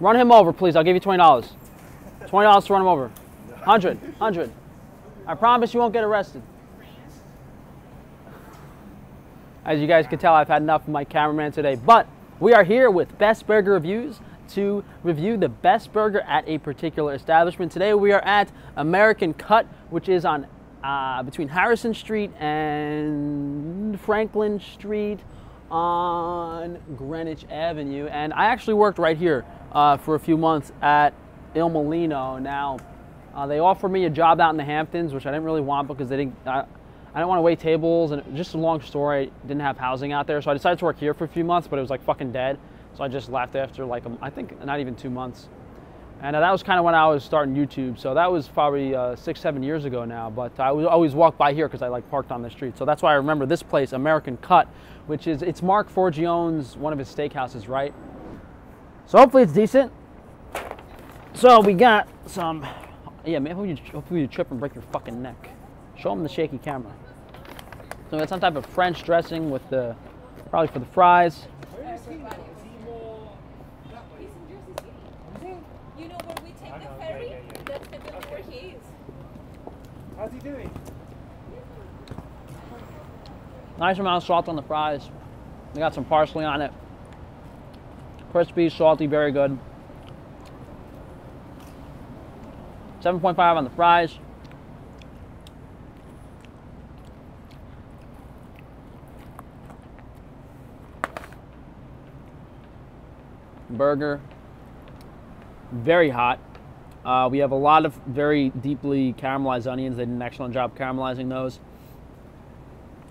Run him over, please. I'll give you twenty dollars. Twenty dollars to run him over. Hundred, hundred. I promise you won't get arrested. As you guys can tell, I've had enough of my cameraman today, but we are here with Best Burger Reviews to review the best burger at a particular establishment. Today we are at American Cut, which is on uh, between Harrison Street and Franklin Street on Greenwich Avenue. And I actually worked right here uh, for a few months at Il Mulino. Now, uh, they offered me a job out in the Hamptons, which I didn't really want because they didn't. I, I didn't want to wait tables, and just a long story. I didn't have housing out there, so I decided to work here for a few months, but it was like fucking dead. So I just left after like a, I think not even two months, and uh, that was kind of when I was starting YouTube. So that was probably uh, six, seven years ago now. But I would always walk by here because I like parked on the street. So that's why I remember this place, American Cut, which is it's Marc Forgione's one of his steakhouses, right? So hopefully it's decent. So we got some, yeah, maybe you, hopefully you trip and break your fucking neck. Show them the shaky camera. So we got some type of French dressing with the, probably for the fries. You know where we take the ferry? That's the building where he is. How's he doing? Nice amount of salt on the fries. They got some parsley on it. Crispy, salty, very good. 7.5 on the fries. Burger. Very hot. Uh, we have a lot of very deeply caramelized onions. They did an excellent job caramelizing those.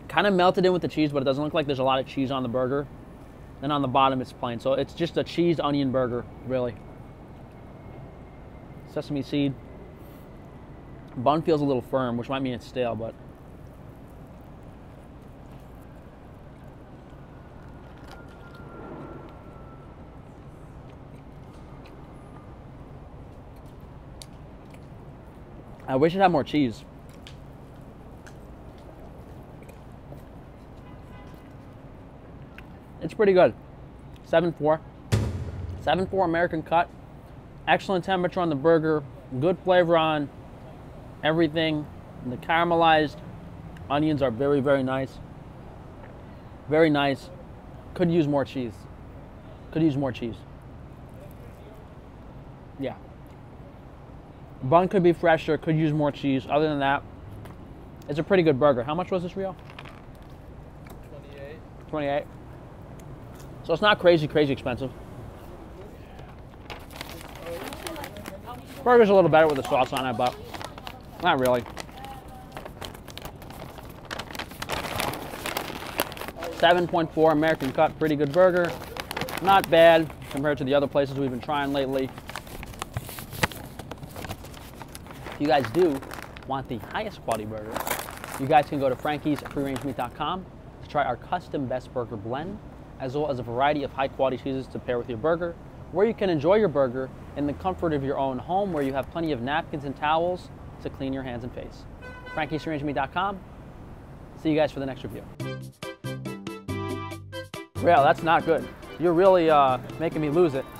Kind of melted in with the cheese, but it doesn't look like there's a lot of cheese on the burger. Then on the bottom, it's plain. So it's just a cheese onion burger, really. Sesame seed. Bun feels a little firm, which might mean it's stale, but I wish it had more cheese. It's pretty good. 7.4. 7.4 American cut. Excellent temperature on the burger. Good flavor on everything. And the caramelized onions are very, very nice. Very nice. Could use more cheese. Could use more cheese. Yeah. Bun could be fresher, could use more cheese. Other than that, it's a pretty good burger. How much was this, Rio? 28. 28. So it's not crazy, crazy expensive. Burger's a little better with the sauce on it, but not really. Seven point four American cut, pretty good burger. Not bad compared to the other places we've been trying lately. If you guys do want the highest quality burger, you guys can go to frankiesfreerangemeat.com to try our custom best burger blend, as well as a variety of high quality cheeses to pair with your burger, where you can enjoy your burger in the comfort of your own home, where you have plenty of napkins and towels to clean your hands and face. frankiesfreerangemeat.com. See you guys for the next review. Yeah, that's not good. You're really uh, making me lose it.